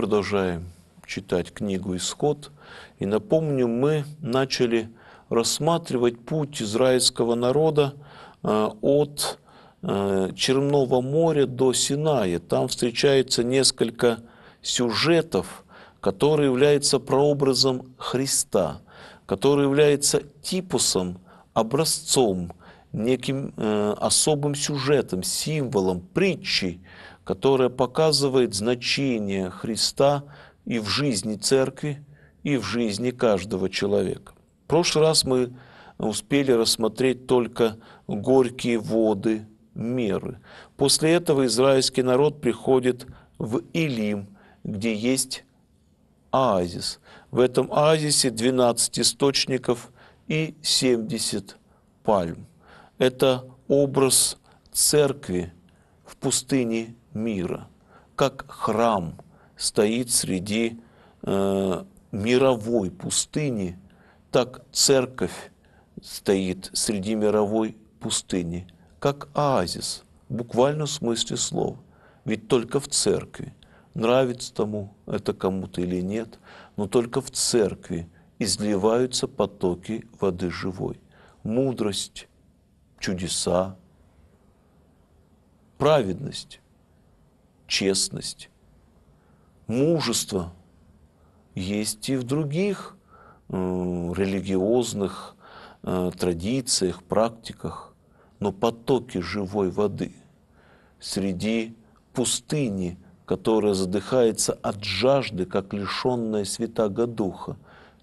Продолжаем читать книгу «Исход». И напомню, мы начали рассматривать путь израильского народа э, от э, Черного моря до Синая. Там встречается несколько сюжетов, которые являются прообразом Христа, который является типусом, образцом, неким э, особым сюжетом, символом, притчей, которая показывает значение Христа и в жизни церкви, и в жизни каждого человека. В прошлый раз мы успели рассмотреть только горькие воды меры. После этого израильский народ приходит в Илим, где есть оазис. В этом оазисе 12 источников и 70 пальм. Это образ церкви в пустыне мира, как храм стоит среди э, мировой пустыни, так церковь стоит среди мировой пустыни, как оазис, в буквальном смысле слова. Ведь только в церкви, нравится тому это кому-то или нет, но только в церкви изливаются потоки воды живой. Мудрость, чудеса, праведность, честность, мужество есть и в других э, религиозных э, традициях, практиках, но потоки живой воды среди пустыни, которая задыхается от жажды, как лишенная Святаго Духа,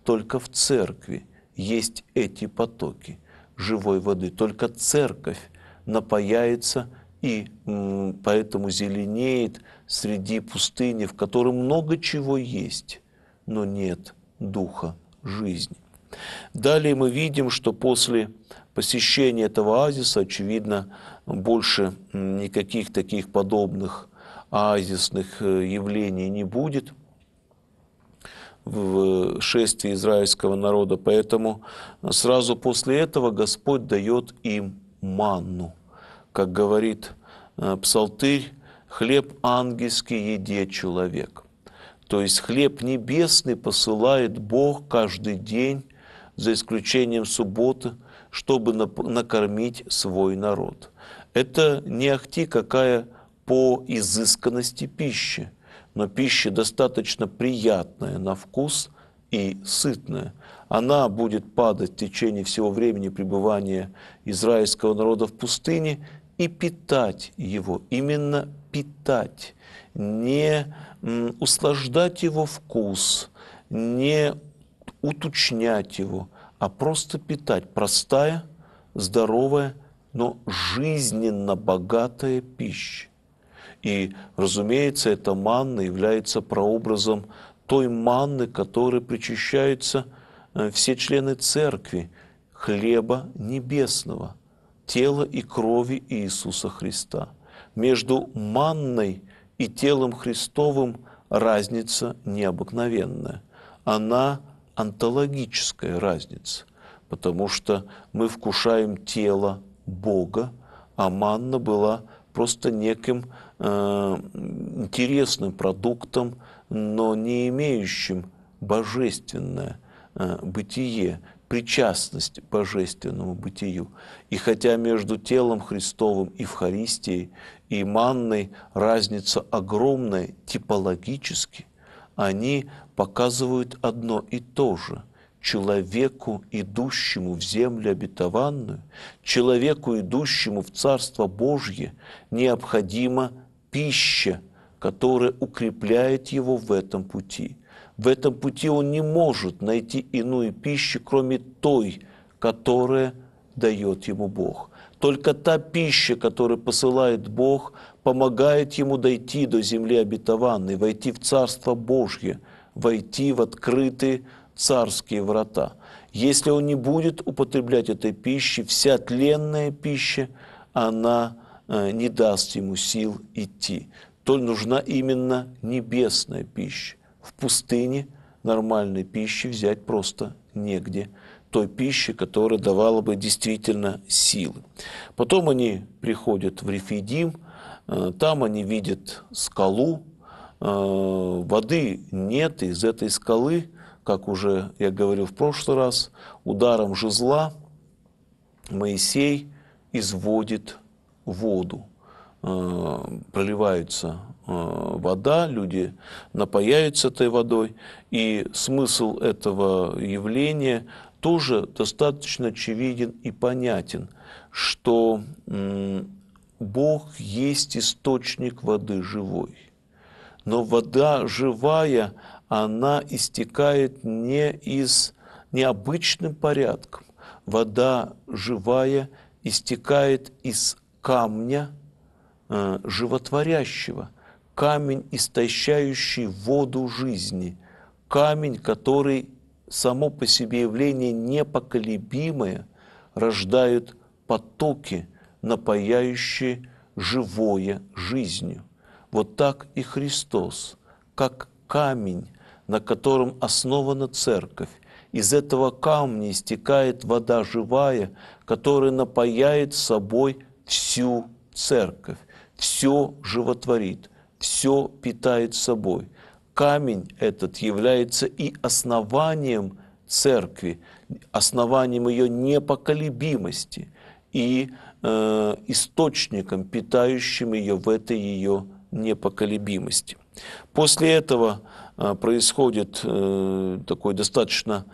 только в церкви есть эти потоки живой воды. Только церковь напаяется и поэтому зеленеет среди пустыни, в которой много чего есть, но нет духа жизни. Далее мы видим, что после посещения этого оазиса, очевидно, больше никаких таких подобных оазисных э, явлений не будет в шествии израильского народа. Поэтому сразу после этого Господь дает им манну – как говорит э, псалтырь, хлеб ангельский еде человек. То есть хлеб небесный посылает Бог каждый день, за исключением субботы, чтобы накормить свой народ. Это не ахти какая по изысканности пищи, но пища достаточно приятная на вкус и сытная. Она будет падать в течение всего времени пребывания израильского народа в пустыне и питать его, именно питать, не услаждать его вкус, не уточнять его, а просто питать. Простая, здоровая, но жизненно богатая пища. И, разумеется, эта манна является прообразом той манны, которой причащаются э, все члены церкви, хлеба небесного – тела и крови Иисуса Христа. Между манной и телом Христовым разница необыкновенная. Она онтологическая разница, потому что мы вкушаем тело Бога, а манна была просто неким э, интересным продуктом, но не имеющим божественное э, бытие, причастность к божественному бытию. И хотя между телом Христовым и Евхаристией и манной разница огромная типологически, они показывают одно и то же. Человеку, идущему в землю обетованную, человеку, идущему в Царство Божье, необходима пища, которая укрепляет его в этом пути – в этом пути он не может найти иную пищу, кроме той, которая дает ему Бог. Только та пища, которую посылает Бог, помогает ему дойти до земли обетованной, войти в Царство Божье, войти в открытые царские врата. Если он не будет употреблять этой пищи, вся тленная пища, она э, не даст ему сил идти. То нужна именно небесная пища в пустыне нормальной пищи взять просто негде, той пищи, которая давала бы действительно силы. Потом они приходят в Рефидим, э, там они видят скалу, воды нет из этой скалы, как уже я говорил в прошлый раз, ударом жезла Моисей изводит воду. Проливается вода, люди напаяются этой водой, и смысл этого явления тоже достаточно очевиден и понятен, что Бог есть источник воды живой. Но вода живая, она истекает не из необычным порядком. Вода живая истекает из камня э, животворящего, камень, истощающий воду жизни, камень, который само по себе явление непоколебимое рождает потоки, напаяющие живое жизнью. Вот так и Христос, как камень, на котором основана церковь. Из этого камня истекает вода живая, которая напаяет собой всю церковь, все животворит, все питает собой. Камень этот является и основанием церкви, основанием ее непоколебимости и э, источником, питающим ее в этой ее непоколебимости. После этого э, происходит э, такое достаточно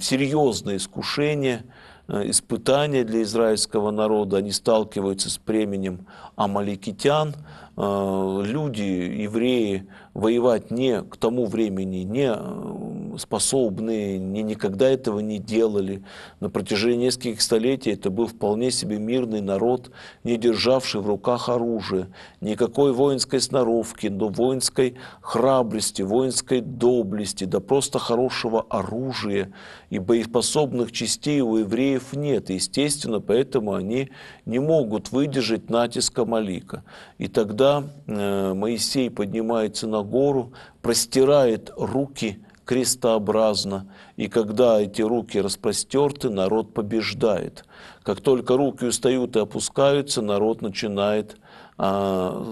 серьезное искушение, э, испытание для израильского народа. Они сталкиваются с племенем амаликитян, люди, евреи, воевать не к тому времени не э, способные, не, никогда этого не делали. На протяжении нескольких столетий это был вполне себе мирный народ, не державший в руках оружие, никакой воинской сноровки, но воинской храбрости, воинской доблести, да просто хорошего оружия и боеспособных частей у евреев нет. Естественно, поэтому они не могут выдержать натиска Малика. И тогда э, Моисей поднимается на гору, простирает руки крестообразно, и когда эти руки распростерты, народ побеждает. Как только руки устают и опускаются, народ начинает а,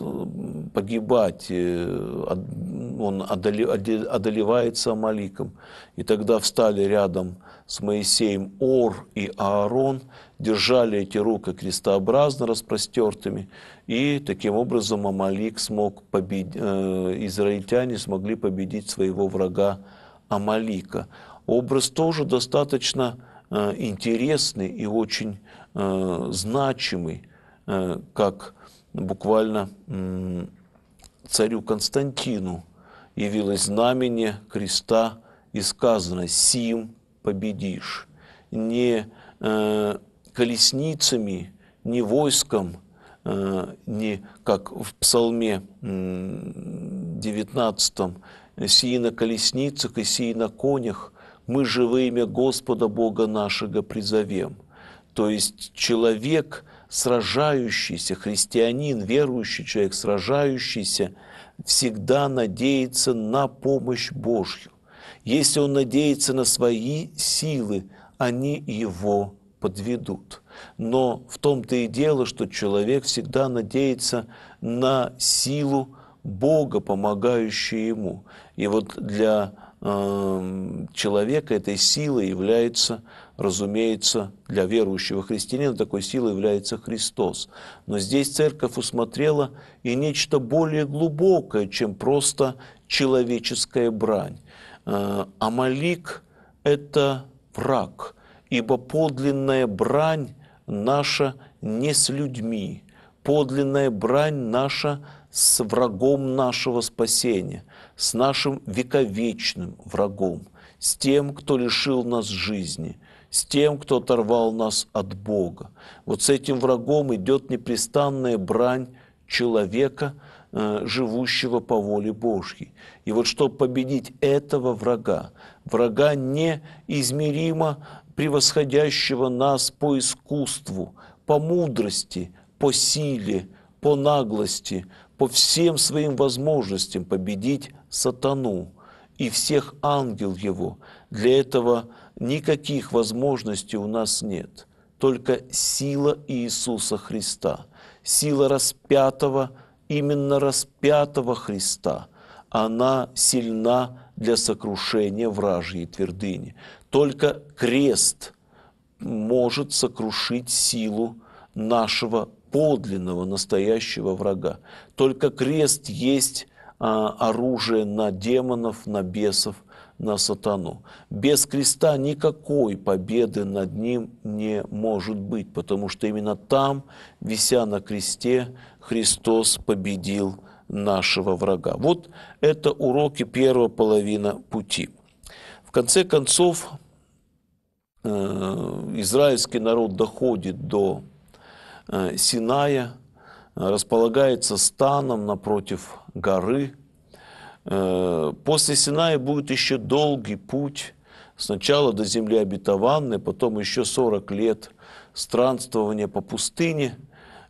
погибать, э, он одолевается Амаликом. И тогда встали рядом с Моисеем Ор и Аарон, держали эти руки крестообразно распростертыми, и таким образом Амалик смог победить, э, израильтяне смогли победить своего врага Амалика. Образ тоже достаточно э, интересный и очень э, значимый, как буквально царю Константину явилось знамение креста и сказано «Сим победишь». Не э, колесницами, не войском, э, не как в Псалме 19, «Сии на колесницах и сии на конях, мы же во имя Господа Бога нашего призовем». То есть человек, сражающийся, христианин, верующий человек, сражающийся, всегда надеется на помощь Божью. Если он надеется на свои силы, они его подведут. Но в том-то и дело, что человек всегда надеется на силу Бога, помогающую ему. И вот для э, человека этой силой является, разумеется, для верующего христианина такой силой является Христос. Но здесь церковь усмотрела и нечто более глубокое, чем просто человеческая брань. Э, Амалик – это враг – ибо подлинная брань наша не с людьми, подлинная брань наша с врагом нашего спасения, с нашим вековечным врагом, с тем, кто лишил нас жизни, с тем, кто оторвал нас от Бога. Вот с этим врагом идет непрестанная брань человека, э, живущего по воле Божьей. И вот чтобы победить этого врага, врага неизмеримо превосходящего нас по искусству, по мудрости, по силе, по наглости, по всем своим возможностям победить сатану и всех ангел его. Для этого никаких возможностей у нас нет, только сила Иисуса Христа, сила распятого именно распятого Христа, она сильна для сокрушения вражьей твердыни. Только крест может сокрушить силу нашего подлинного, настоящего врага. Только крест есть а, оружие на демонов, на бесов, на сатану. Без креста никакой победы над ним не может быть, потому что именно там, вися на кресте, Христос победил нашего врага. Вот это уроки первого половина пути. В конце концов, э, израильский народ доходит до э, Синая, располагается станом напротив горы. Э, после Синая будет еще долгий путь, сначала до земли обетованной, потом еще 40 лет странствования по пустыне,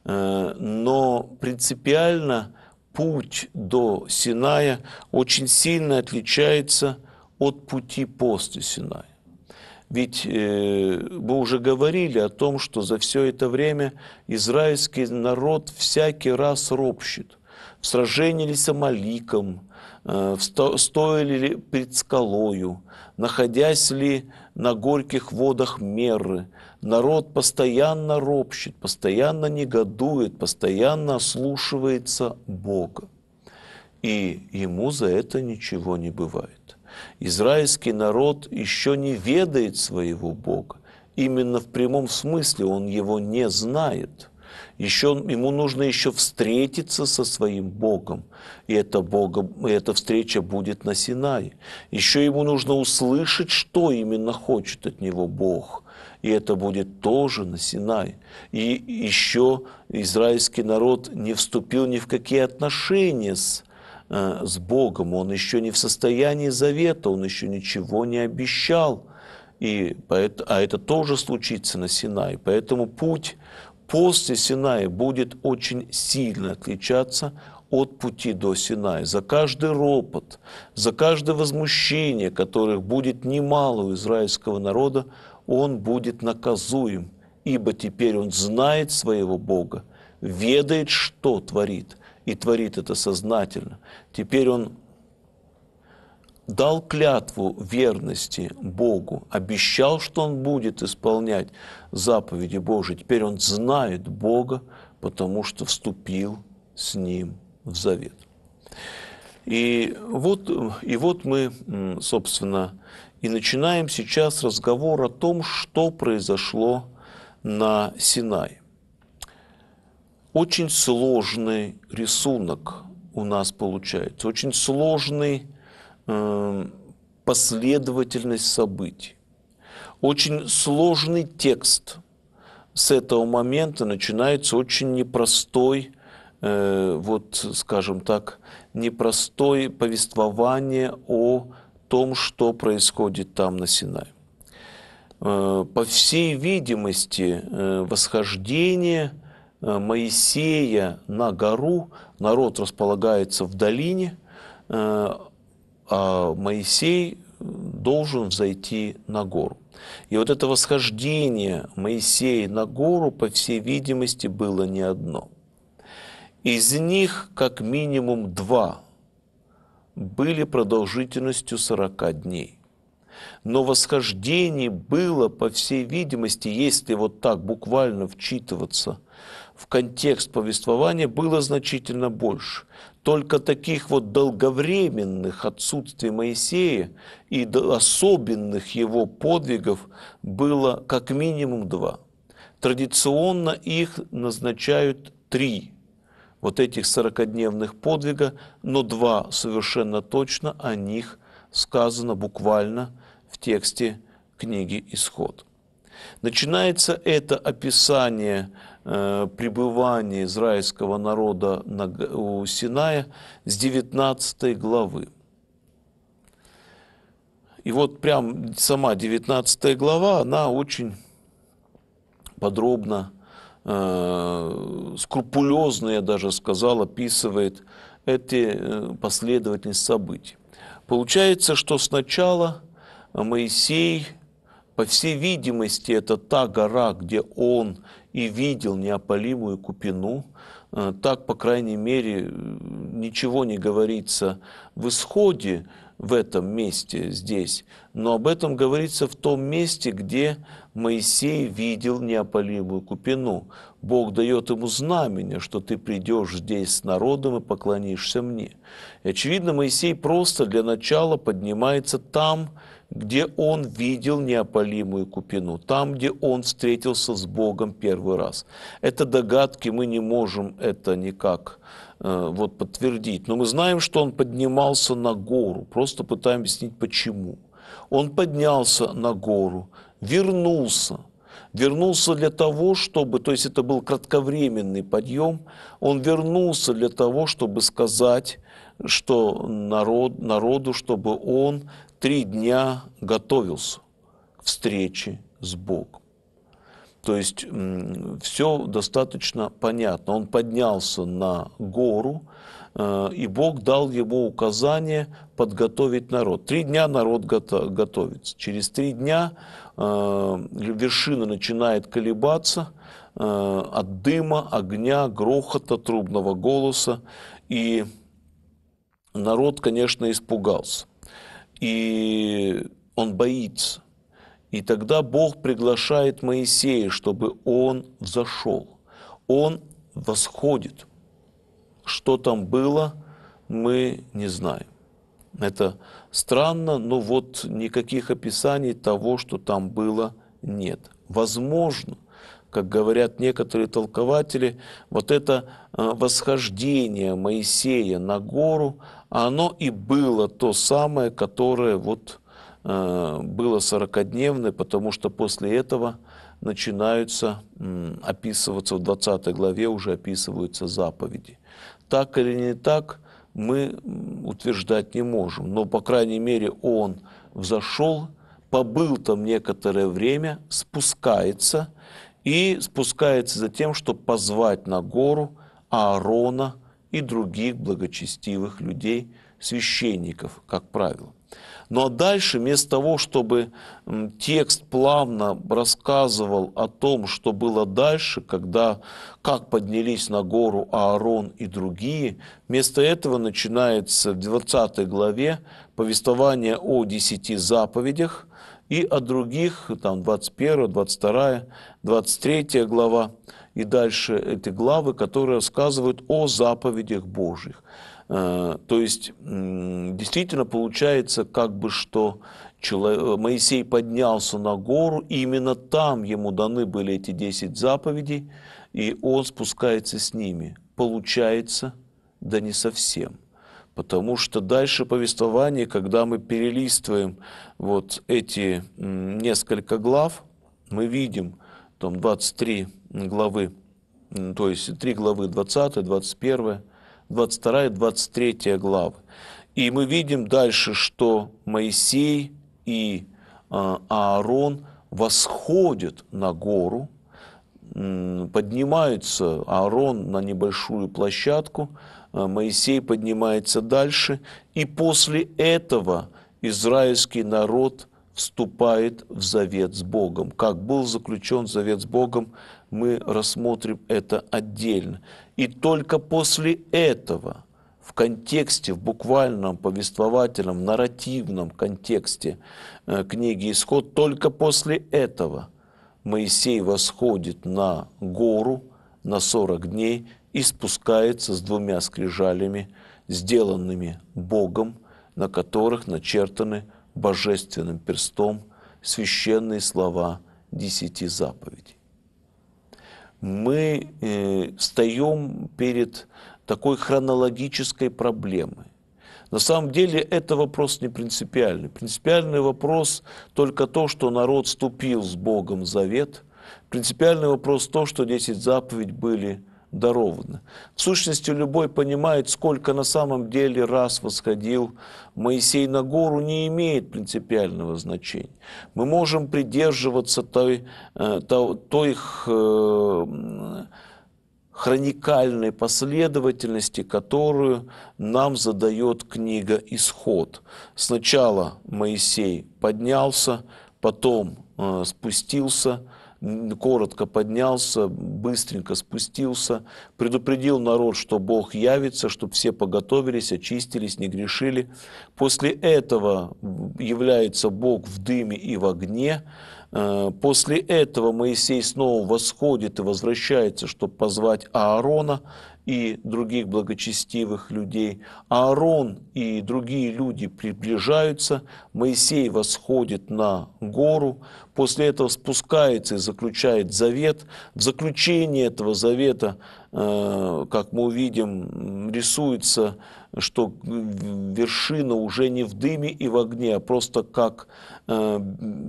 но принципиально – путь до Синая очень сильно отличается от пути после Синая. Ведь э, мы уже говорили о том, что за все это время израильский народ всякий раз ропщет. В сражении с Амаликом, э, стояли ли пред скалою, находясь ли на горьких водах Меры, народ постоянно ропщет, постоянно негодует, постоянно ослушивается Бога. И ему за это ничего не бывает. Израильский народ еще не ведает своего Бога. Именно в прямом смысле он его не знает. Еще, ему нужно еще встретиться со своим Богом. И эта, Бога, и эта встреча будет на Синае. Еще ему нужно услышать, что именно хочет от него Бог и это будет тоже на Синай. И еще израильский народ не вступил ни в какие отношения с, э, с Богом, он еще не в состоянии завета, он еще ничего не обещал. И а это тоже случится на Синае. Поэтому путь после Синая будет очень сильно отличаться от пути до Синая. За каждый ропот, за каждое возмущение, которых будет немало у израильского народа, он будет наказуем, ибо теперь он знает своего Бога, ведает, что творит, и творит это сознательно. Теперь он дал клятву верности Богу, обещал, что он будет исполнять заповеди Божьи. Теперь он знает Бога, потому что вступил с ним в завет. И вот, и вот мы, собственно, и начинаем сейчас разговор о том, что произошло на Синае. Очень сложный рисунок у нас получается, очень сложный последовательность событий, очень сложный текст. С этого момента начинается очень непростой, э, вот, скажем так, непростое повествование о том, что происходит там на Синае. Э, по всей видимости, э, восхождение Моисея на гору, народ располагается в долине, Моисей должен взойти на гору. И вот это восхождение Моисея на гору, по всей видимости, было не одно. Из них как минимум два были продолжительностью 40 дней. Но восхождение было, по всей видимости, если вот так буквально вчитываться в контекст повествования, было значительно больше. Только таких вот долговременных отсутствий Моисея и особенных его подвигов было как минимум два. Традиционно их назначают три вот этих 40-дневных подвига, но два совершенно точно о них сказано буквально в тексте книги «Исход». Начинается это описание пребывания израильского народа на, у Синая с 19 главы. И вот прям сама 19 глава, она очень подробно Э, скрупулезно, я даже сказал, описывает эти э, последовательность событий. Получается, что сначала Моисей, по всей видимости, это та гора, где он и видел неопалимую купину, э, так, по крайней мере, ничего не говорится в исходе в этом месте здесь, но об этом говорится в том месте, где Моисей видел неопалимую купину. Бог дает ему знамение, что ты придешь здесь с народом и поклонишься мне. И, очевидно, Моисей просто для начала поднимается там, где он видел неопалимую купину, там, где он встретился с Богом первый раз. Это догадки, мы не можем это никак э, вот, подтвердить. Но мы знаем, что он поднимался на гору, просто пытаемся объяснить, почему. Он поднялся на гору, вернулся, вернулся для того, чтобы, то есть это был кратковременный подъем, он вернулся для того, чтобы сказать, что народ, народу, чтобы он три дня готовился к встрече с Богом. То есть все достаточно понятно. Он поднялся на гору, э, и Бог дал ему указание подготовить народ. Три дня народ готовится. Через три дня э, вершина начинает колебаться э, от дыма, огня, грохота, трубного голоса. И народ, конечно, испугался и он боится. И тогда Бог приглашает Моисея, чтобы он взошел. Он восходит. Что там было, мы не знаем. Это странно, но вот никаких описаний того, что там было, нет. Возможно, как говорят некоторые толкователи, вот это э, восхождение Моисея на гору, оно и было то самое, которое вот э, было сорокодневное, потому что после этого начинаются описываться, в 20 главе уже описываются заповеди. Так или не так, мы утверждать не можем, но, по крайней мере, он взошел, побыл там некоторое время, спускается, и спускается за тем, чтобы позвать на гору Аарона и других благочестивых людей, священников, как правило. Ну а дальше, вместо того, чтобы текст плавно рассказывал о том, что было дальше, когда, как поднялись на гору Аарон и другие, вместо этого начинается в 20 главе повествование о десяти заповедях и о других, там 21, 22, 23 глава и дальше эти главы, которые рассказывают о заповедях Божьих. Э, то есть действительно получается как бы, что Моисей поднялся на гору, и именно там ему даны были эти 10 заповедей, и он спускается с ними. Получается, да не совсем. Потому что дальше повествование, когда мы перелистываем вот эти несколько глав, мы видим, там 23 главы, то есть 3 главы 20, 21, 22, 23 главы. И мы видим дальше, что Моисей и а, Аарон восходят на гору, поднимаются Аарон на небольшую площадку, Моисей поднимается дальше, и после этого израильский народ вступает в завет с Богом. Как был заключен завет с Богом, мы рассмотрим это отдельно. И только после этого, в контексте, в буквальном повествовательном, нарративном контексте э, книги «Исход», только после этого Моисей восходит на гору на 40 дней и спускается с двумя скрижалями, сделанными Богом, на которых начертаны божественным перстом священные слова десяти заповедей мы э, встаем перед такой хронологической проблемой. На самом деле это вопрос не принципиальный. Принципиальный вопрос только то, что народ вступил с Богом в завет. Принципиальный вопрос то, что 10 заповедей были даровано. В сущности, любой понимает, сколько на самом деле раз восходил Моисей на гору, не имеет принципиального значения. Мы можем придерживаться той, э, той, э, хроникальной последовательности, которую нам задает книга «Исход». Сначала Моисей поднялся, потом э, спустился, коротко поднялся, быстренько спустился, предупредил народ, что Бог явится, чтобы все поготовились, очистились, не грешили. После этого является Бог в дыме и в огне. Э, после этого Моисей снова восходит и возвращается, чтобы позвать Аарона и других благочестивых людей. Аарон и другие люди приближаются, Моисей восходит на гору, после этого спускается и заключает завет. В заключении этого завета, э, как мы увидим, рисуется, что вершина уже не в дыме и в огне, а просто как э,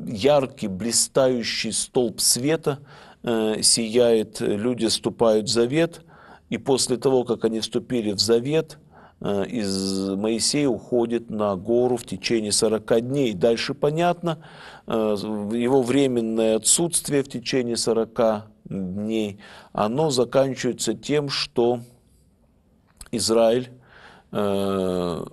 яркий, блистающий столб света э, сияет, люди ступают в завет – и после того, как они вступили в завет, э, из Моисея уходит на гору в течение 40 дней. Дальше понятно, э, его временное отсутствие в течение 40 дней, оно заканчивается тем, что Израиль э,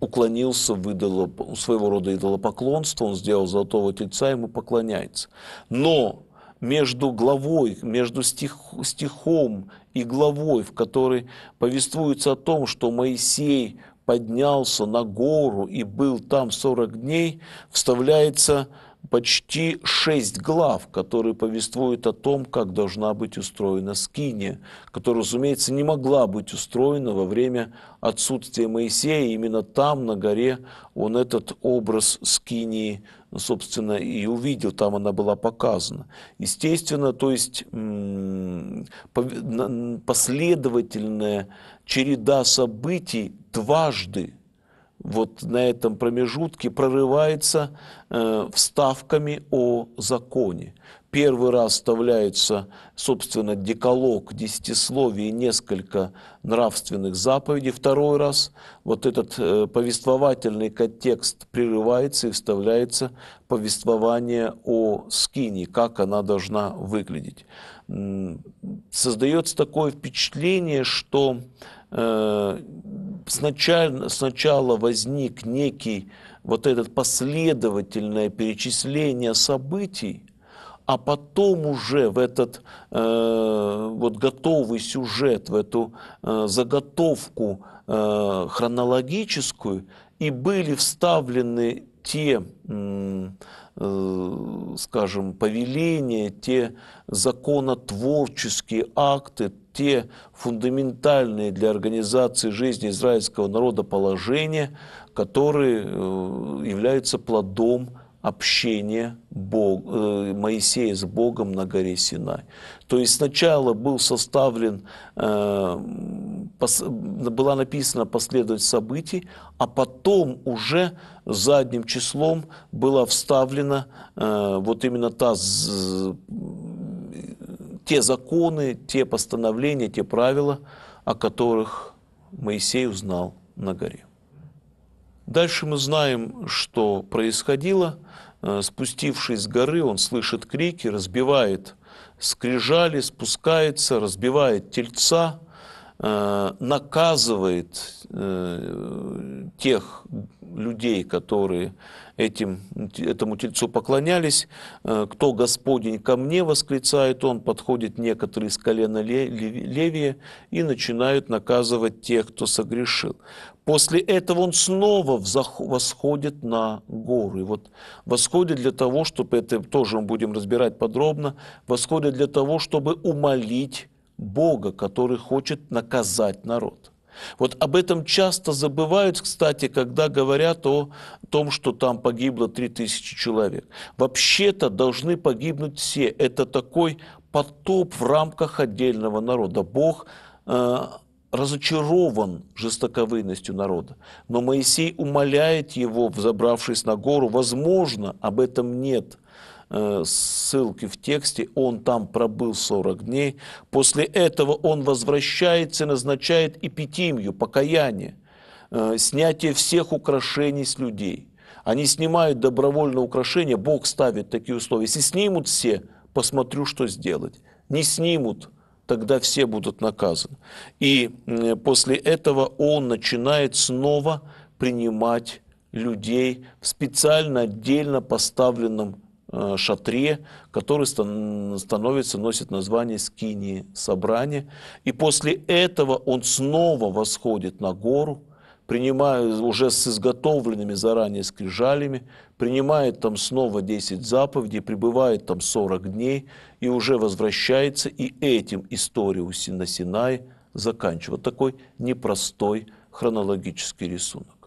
уклонился в идоло, своего рода идолопоклонство, он сделал золотого тельца, ему поклоняется. Но между главой, между стих, стихом и главой, в которой повествуется о том, что Моисей поднялся на гору и был там 40 дней, вставляется почти шесть глав, которые повествуют о том, как должна быть устроена скиния, которая, разумеется, не могла быть устроена во время отсутствия Моисея. Именно там, на горе, он этот образ скинии, собственно, и увидел, там она была показана. Естественно, то есть последовательная череда событий дважды вот на этом промежутке прорывается э, вставками о законе. Первый раз вставляется, собственно, деколог, десятисловие несколько нравственных заповедей. Второй раз вот этот э, повествовательный контекст прерывается и вставляется повествование о скине, как она должна выглядеть. Создается такое впечатление, что э, сначала, сначала возник некий вот этот последовательное перечисление событий, а потом уже в этот э, вот готовый сюжет, в эту э, заготовку э, хронологическую и были вставлены те э, скажем, повеления, те законотворческие акты, те фундаментальные для организации жизни израильского народа положения, которые э, являются плодом общения Бог, э, Моисея с Богом на горе Синай. То есть сначала был составлен, э, была написана последовательность событий, а потом уже задним числом была вставлена вот именно та те законы, те постановления, те правила, о которых Моисей узнал на горе. Дальше мы знаем, что происходило. Э, спустившись с горы, он слышит крики, разбивает скрижали, спускается, разбивает тельца, наказывает э, тех людей, которые этим, этому тельцу поклонялись. Э, «Кто Господень ко мне?» восклицает он, подходит некоторые из колена Левия и начинают наказывать тех, кто согрешил. После этого он снова восходит на гору. И вот восходит для того, чтобы, это тоже мы будем разбирать подробно, восходит для того, чтобы умолить Бога, который хочет наказать народ. Вот об этом часто забывают, кстати, когда говорят о том, что там погибло 3000 человек. Вообще-то должны погибнуть все. Это такой потоп в рамках отдельного народа. Бог э, разочарован жестоковыйностью народа. Но Моисей умоляет его, взобравшись на гору, возможно, об этом нет ссылки в тексте, он там пробыл 40 дней. После этого он возвращается назначает эпитимию, покаяние, э, снятие всех украшений с людей. Они снимают добровольно украшения, Бог ставит такие условия. Если снимут все, посмотрю, что сделать. Не снимут, тогда все будут наказаны. И после этого он начинает снова принимать людей в специально отдельно поставленном э, шатре, который стан- становится, носит название скинии собрания. И после этого он снова восходит на гору, принимает уже с изготовленными заранее скрижалями, принимает там снова 10 заповедей, пребывает там 40 дней и уже возвращается, и этим историю на Синае заканчивает. Вот такой непростой хронологический рисунок.